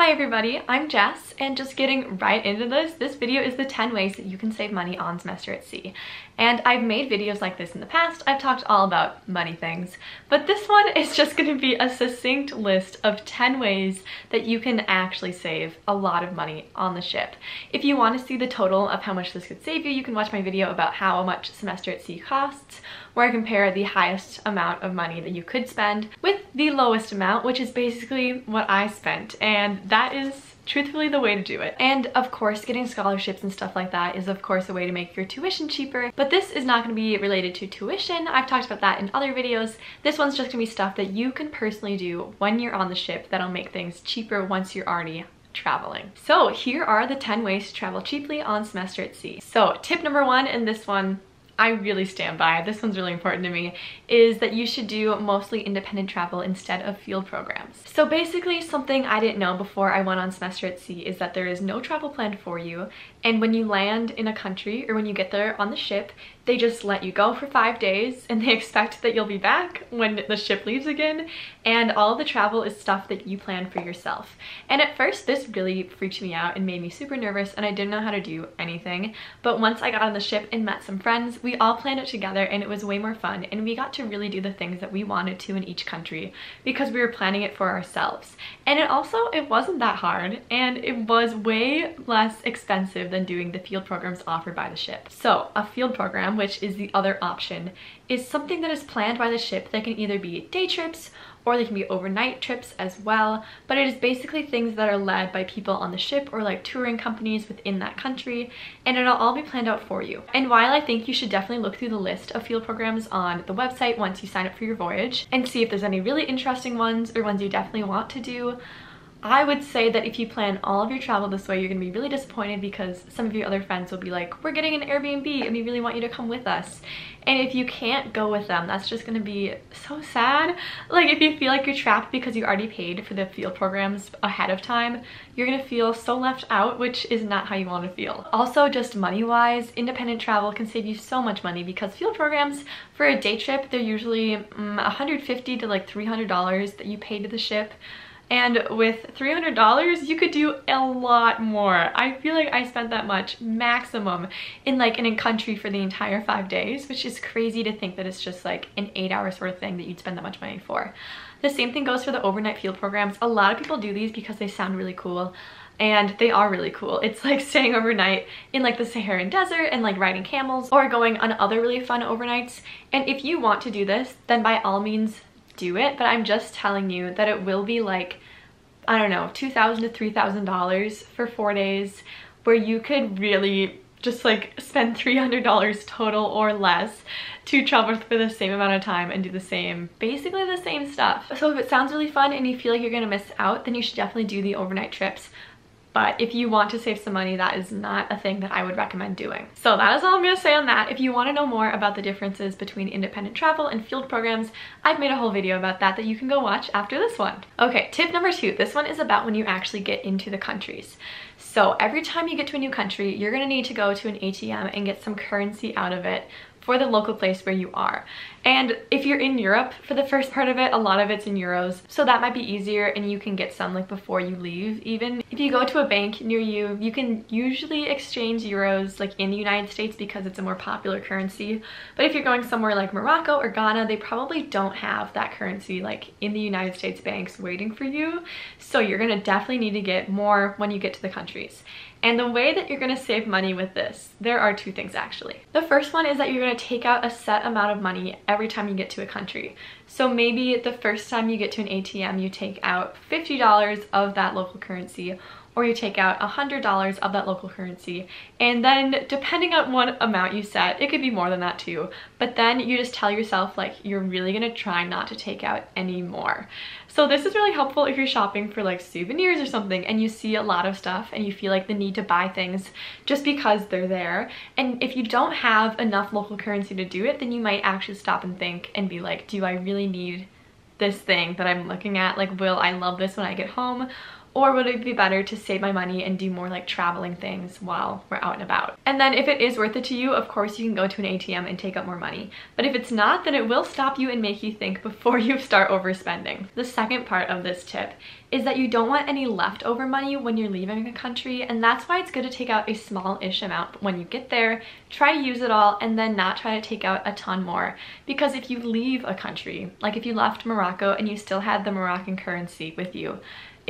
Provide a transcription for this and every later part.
Hi everybody, I'm Jess and just getting right into this, this video is the 10 ways that you can save money on semester at sea. And I've made videos like this in the past, I've talked all about money things, but this one is just going to be a succinct list of 10 ways that you can actually save a lot of money on the ship. If you want to see the total of how much this could save you, you can watch my video about how much semester at sea costs, where I compare the highest amount of money that you could spend with the lowest amount, which is basically what I spent. And that is truthfully the way to do it. And of course, getting scholarships and stuff like that is of course a way to make your tuition cheaper, but this is not gonna be related to tuition. I've talked about that in other videos. This one's just gonna be stuff that you can personally do when you're on the ship that'll make things cheaper once you're already traveling. So here are the 10 ways to travel cheaply on semester at sea. So tip number one, and this one I really stand by, this one's really important to me, is that you should do mostly independent travel instead of field programs. So basically something I didn't know before I went on semester at sea is that there is no travel planned for you and when you land in a country or when you get there on the ship, they just let you go for five days and they expect that you'll be back when the ship leaves again and all the travel is stuff that you plan for yourself. And at first this really freaked me out and made me super nervous and I didn't know how to do anything but once I got on the ship and met some friends we all planned it together and it was way more fun and we got to really do the things that we wanted to in each country because we were planning it for ourselves. And it also, it wasn't that hard and it was way less expensive than doing the field programs offered by the ship. So a field program which is the other option, is something that is planned by the ship that can either be day trips or they can be overnight trips as well. But it is basically things that are led by people on the ship or like touring companies within that country and it'll all be planned out for you. And while I think you should definitely look through the list of field programs on the website once you sign up for your voyage and see if there's any really interesting ones or ones you definitely want to do, I would say that if you plan all of your travel this way, you're gonna be really disappointed because some of your other friends will be like, we're getting an Airbnb and we really want you to come with us. And if you can't go with them, that's just gonna be so sad. Like if you feel like you're trapped because you already paid for the field programs ahead of time, you're gonna feel so left out, which is not how you wanna feel. Also, just money-wise, independent travel can save you so much money because field programs for a day trip, they're usually um, mm, 150 to like $300 that you pay to the ship. And with $300, you could do a lot more. I feel like I spent that much maximum in like in a country for the entire five days, which is crazy to think that it's just like an eight hour sort of thing that you'd spend that much money for. The same thing goes for the overnight field programs. A lot of people do these because they sound really cool and they are really cool. It's like staying overnight in like the Saharan desert and like riding camels or going on other really fun overnights. And if you want to do this, then by all means do it, but I'm just telling you that it will be like, I don't know, 2,000 to $3,000 for four days where you could really just like spend $300 total or less to travel for the same amount of time and do the same, basically the same stuff. So if it sounds really fun and you feel like you're gonna miss out, then you should definitely do the overnight trips but if you want to save some money, that is not a thing that I would recommend doing. So that is all I'm gonna say on that. If you wanna know more about the differences between independent travel and field programs, I've made a whole video about that that you can go watch after this one. Okay, tip number two. This one is about when you actually get into the countries. So every time you get to a new country, you're gonna need to go to an ATM and get some currency out of it for the local place where you are. And if you're in Europe for the first part of it, a lot of it's in euros. So that might be easier and you can get some like before you leave even. If you go to a bank near you, you can usually exchange euros like in the United States because it's a more popular currency. But if you're going somewhere like Morocco or Ghana, they probably don't have that currency like in the United States banks waiting for you. So you're gonna definitely need to get more when you get to the countries. And the way that you're gonna save money with this, there are two things actually. The first one is that you're gonna take out a set amount of money every time you get to a country. So maybe the first time you get to an ATM, you take out $50 of that local currency or you take out $100 of that local currency. And then depending on what amount you set, it could be more than that too, but then you just tell yourself like you're really gonna try not to take out any more. So this is really helpful if you're shopping for like souvenirs or something and you see a lot of stuff and you feel like the need to buy things just because they're there. And if you don't have enough local currency to do it, then you might actually stop and think and be like, do I really need this thing that I'm looking at? Like, will I love this when I get home? Or would it be better to save my money and do more like traveling things while we're out and about? And then if it is worth it to you, of course you can go to an ATM and take out more money. But if it's not, then it will stop you and make you think before you start overspending. The second part of this tip is that you don't want any leftover money when you're leaving a country and that's why it's good to take out a small-ish amount when you get there, try to use it all and then not try to take out a ton more because if you leave a country, like if you left Morocco and you still had the Moroccan currency with you,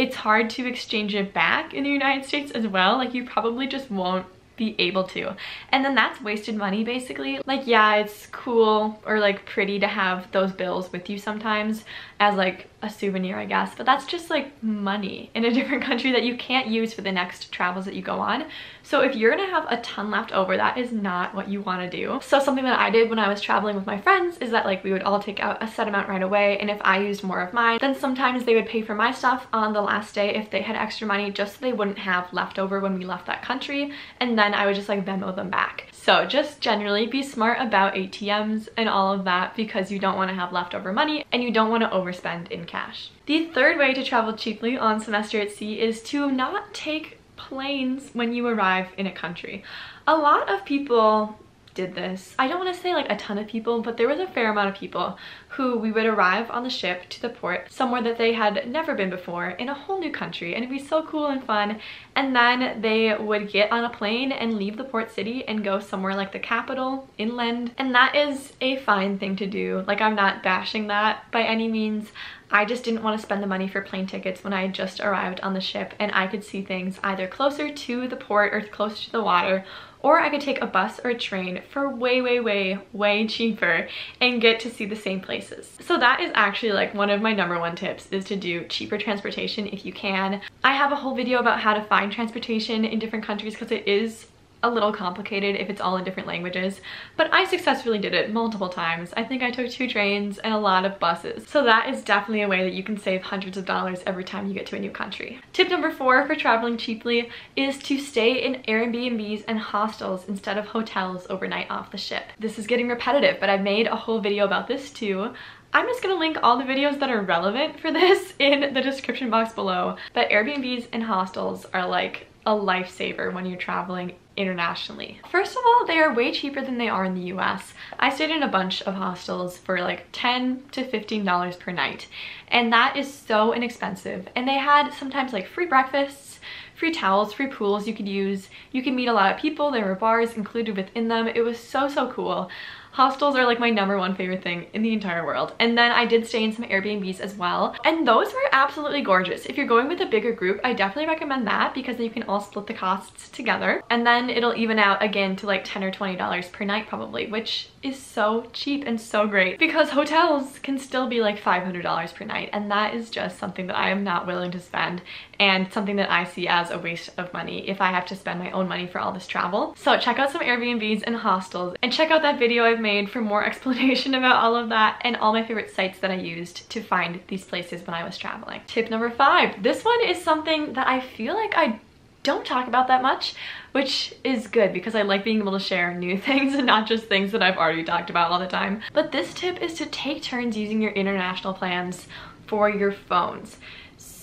it's hard to exchange it back in the United States as well. Like you probably just won't be able to. And then that's wasted money basically. Like yeah, it's cool or like pretty to have those bills with you sometimes as like a souvenir, I guess. But that's just like money in a different country that you can't use for the next travels that you go on. So if you're gonna have a ton left over, that is not what you wanna do. So something that I did when I was traveling with my friends is that like we would all take out a set amount right away. And if I used more of mine, then sometimes they would pay for my stuff on the last day if they had extra money just so they wouldn't have leftover when we left that country. And then I would just like Venmo them back. So just generally be smart about ATMs and all of that because you don't wanna have leftover money and you don't wanna overspend in cash. The third way to travel cheaply on semester at sea is to not take planes when you arrive in a country. A lot of people did this. I don't want to say like a ton of people, but there was a fair amount of people who we would arrive on the ship to the port somewhere that they had never been before in a whole new country and it'd be so cool and fun. And then they would get on a plane and leave the port city and go somewhere like the capital inland. And that is a fine thing to do. Like I'm not bashing that by any means. I just didn't want to spend the money for plane tickets when I just arrived on the ship and I could see things either closer to the port or closer to the water or I could take a bus or a train for way, way, way, way cheaper and get to see the same places. So that is actually like one of my number one tips is to do cheaper transportation if you can. I have a whole video about how to find transportation in different countries because it is a little complicated if it's all in different languages, but I successfully did it multiple times. I think I took two trains and a lot of buses. So that is definitely a way that you can save hundreds of dollars every time you get to a new country. Tip number four for traveling cheaply is to stay in Airbnbs and hostels instead of hotels overnight off the ship. This is getting repetitive, but I've made a whole video about this too. I'm just gonna link all the videos that are relevant for this in the description box below. But Airbnbs and hostels are like a lifesaver when you're traveling internationally. First of all, they are way cheaper than they are in the US. I stayed in a bunch of hostels for like 10 to $15 per night and that is so inexpensive. And they had sometimes like free breakfasts, free towels, free pools you could use. You could meet a lot of people. There were bars included within them. It was so, so cool. Hostels are like my number one favorite thing in the entire world. And then I did stay in some Airbnbs as well. And those were absolutely gorgeous. If you're going with a bigger group, I definitely recommend that because then you can all split the costs together. And then it'll even out again to like 10 or $20 per night probably, which is so cheap and so great because hotels can still be like $500 per night. And that is just something that I am not willing to spend and something that I see as a waste of money if I have to spend my own money for all this travel. So check out some Airbnbs and hostels and check out that video I've made for more explanation about all of that and all my favorite sites that I used to find these places when I was traveling. Tip number five, this one is something that I feel like I don't talk about that much, which is good because I like being able to share new things and not just things that I've already talked about all the time. But this tip is to take turns using your international plans for your phones.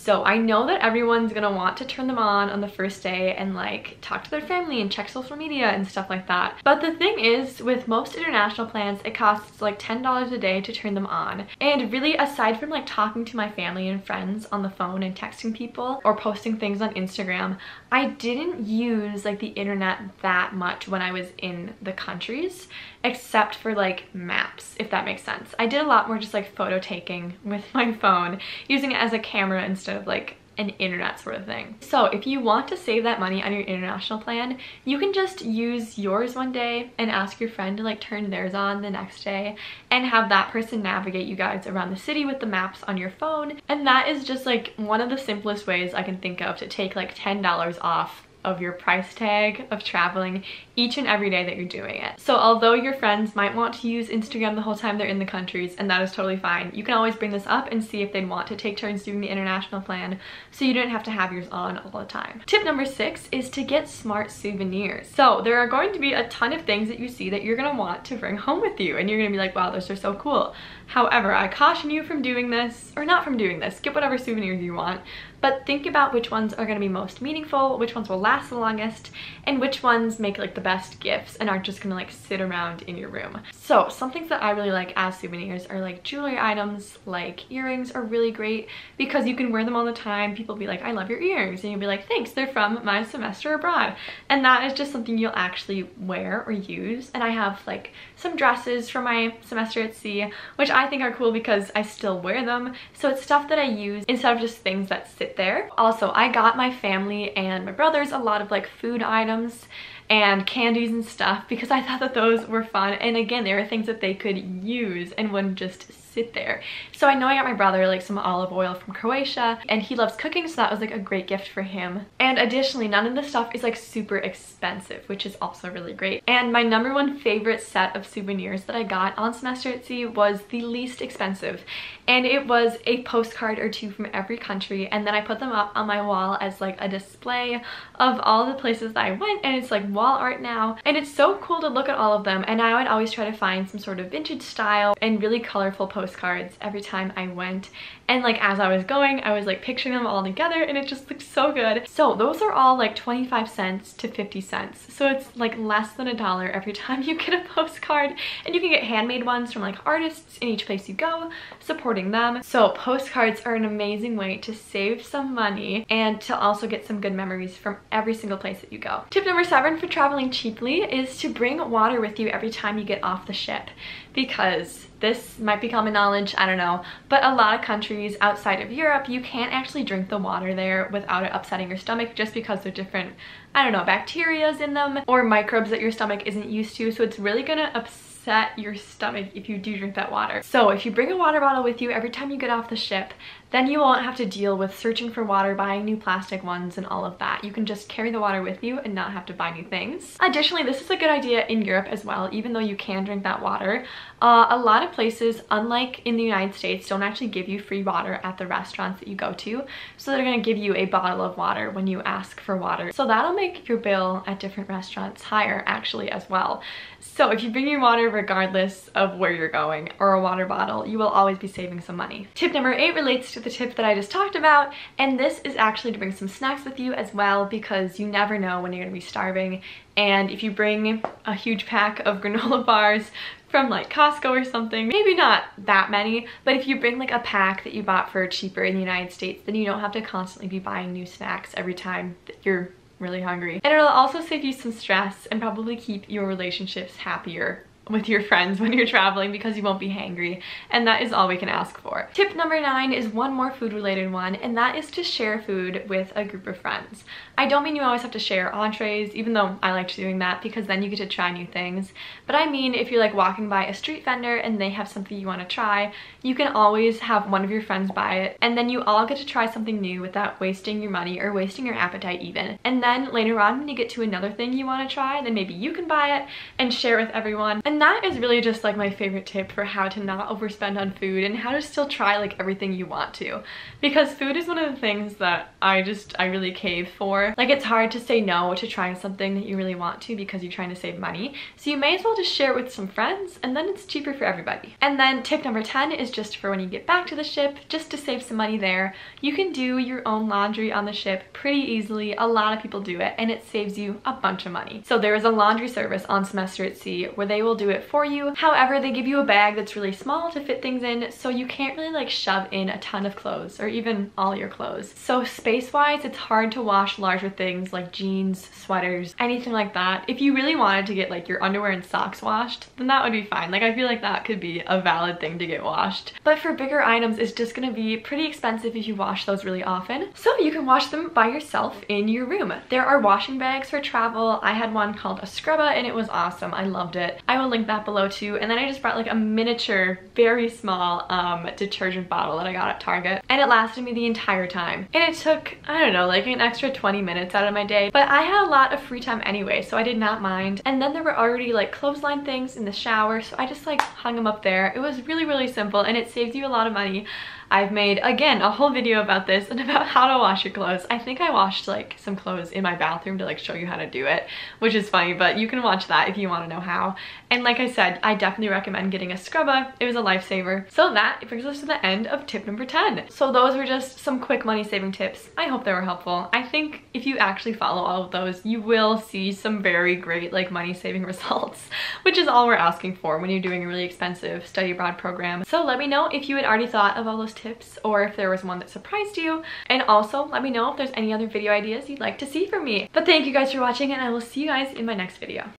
So I know that everyone's gonna want to turn them on on the first day and like talk to their family and check social media and stuff like that. But the thing is with most international plans, it costs like $10 a day to turn them on. And really aside from like talking to my family and friends on the phone and texting people or posting things on Instagram, I didn't use like the internet that much when I was in the countries except for like maps, if that makes sense. I did a lot more just like photo taking with my phone, using it as a camera instead of like an internet sort of thing. So if you want to save that money on your international plan, you can just use yours one day and ask your friend to like turn theirs on the next day and have that person navigate you guys around the city with the maps on your phone. And that is just like one of the simplest ways I can think of to take like $10 off of your price tag of traveling each and every day that you're doing it. So although your friends might want to use Instagram the whole time they're in the countries, and that is totally fine, you can always bring this up and see if they'd want to take turns doing the international plan so you don't have to have yours on all the time. Tip number six is to get smart souvenirs. So there are going to be a ton of things that you see that you're gonna want to bring home with you and you're gonna be like, wow, those are so cool. However, I caution you from doing this, or not from doing this, get whatever souvenirs you want, but think about which ones are going to be most meaningful, which ones will last the longest, and which ones make like the best gifts and aren't just going to like sit around in your room. So some things that I really like as souvenirs are like jewelry items, like earrings are really great because you can wear them all the time. People be like, I love your earrings. And you'll be like, thanks, they're from my semester abroad. And that is just something you'll actually wear or use. And I have like some dresses from my semester at sea, which I think are cool because I still wear them. So it's stuff that I use instead of just things that sit there. Also, I got my family and my brothers a lot of like food items and candies and stuff because I thought that those were fun. And again, they were things that they could use and wouldn't just sit there. So I know I got my brother like some olive oil from Croatia and he loves cooking so that was like a great gift for him. And additionally, none of the stuff is like super expensive, which is also really great. And my number one favorite set of souvenirs that I got on Semester at Sea was the least expensive. And it was a postcard or two from every country and then I put them up on my wall as like a display of all the places that I went and it's like wall art now. And it's so cool to look at all of them and I would always try to find some sort of vintage style and really colorful postcards postcards every time I went and like as I was going I was like picturing them all together and it just looked so good. So those are all like 25 cents to 50 cents so it's like less than a dollar every time you get a postcard and you can get handmade ones from like artists in each place you go supporting them. So postcards are an amazing way to save some money and to also get some good memories from every single place that you go. Tip number seven for traveling cheaply is to bring water with you every time you get off the ship because this might be common knowledge, I don't know, but a lot of countries outside of Europe, you can't actually drink the water there without it upsetting your stomach just because there are different, I don't know, bacterias in them or microbes that your stomach isn't used to. So it's really gonna upset your stomach if you do drink that water. So if you bring a water bottle with you every time you get off the ship, then you won't have to deal with searching for water, buying new plastic ones and all of that. You can just carry the water with you and not have to buy new things. Additionally, this is a good idea in Europe as well, even though you can drink that water. Uh, a lot of places, unlike in the United States, don't actually give you free water at the restaurants that you go to. So they're gonna give you a bottle of water when you ask for water. So that'll make your bill at different restaurants higher actually as well. So if you bring your water regardless of where you're going or a water bottle, you will always be saving some money. Tip number eight relates to the tip that I just talked about, and this is actually to bring some snacks with you as well because you never know when you're gonna be starving. And if you bring a huge pack of granola bars from like Costco or something, maybe not that many, but if you bring like a pack that you bought for cheaper in the United States, then you don't have to constantly be buying new snacks every time that you're really hungry. And it'll also save you some stress and probably keep your relationships happier with your friends when you're traveling because you won't be hangry and that is all we can ask for. Tip number nine is one more food related one and that is to share food with a group of friends. I don't mean you always have to share entrees even though I liked doing that because then you get to try new things but I mean if you're like walking by a street vendor and they have something you want to try you can always have one of your friends buy it and then you all get to try something new without wasting your money or wasting your appetite even and then later on when you get to another thing you want to try then maybe you can buy it and share with everyone and and that is really just like my favorite tip for how to not overspend on food and how to still try like everything you want to. Because food is one of the things that I just, I really cave for. Like it's hard to say no to trying something that you really want to because you're trying to save money. So you may as well just share it with some friends and then it's cheaper for everybody. And then tip number 10 is just for when you get back to the ship, just to save some money there. You can do your own laundry on the ship pretty easily. A lot of people do it and it saves you a bunch of money. So there is a laundry service on Semester at Sea where they will do it for you. However, they give you a bag that's really small to fit things in, so you can't really like shove in a ton of clothes or even all your clothes. So space-wise, it's hard to wash larger things like jeans, sweaters, anything like that. If you really wanted to get like your underwear and socks washed, then that would be fine. Like I feel like that could be a valid thing to get washed. But for bigger items, it's just gonna be pretty expensive if you wash those really often. So you can wash them by yourself in your room. There are washing bags for travel. I had one called a Scrubba and it was awesome. I loved it. I will link that below too. And then I just brought like a miniature, very small um, detergent bottle that I got at Target. And it lasted me the entire time. And it took, I don't know, like an extra 20 minutes out of my day. But I had a lot of free time anyway, so I did not mind. And then there were already like clothesline things in the shower, so I just like hung them up there. It was really, really simple and it saves you a lot of money. I've made, again, a whole video about this and about how to wash your clothes. I think I washed like some clothes in my bathroom to like show you how to do it, which is funny, but you can watch that if you want to know how. And like I said, I definitely recommend getting a scrubba. It was a lifesaver. So that brings us to the end of tip number 10. So those were just some quick money saving tips. I hope they were helpful. I think if you actually follow all of those, you will see some very great like money saving results, which is all we're asking for when you're doing a really expensive study abroad program. So let me know if you had already thought of all those tips or if there was one that surprised you. And also let me know if there's any other video ideas you'd like to see from me. But thank you guys for watching and I will see you guys in my next video.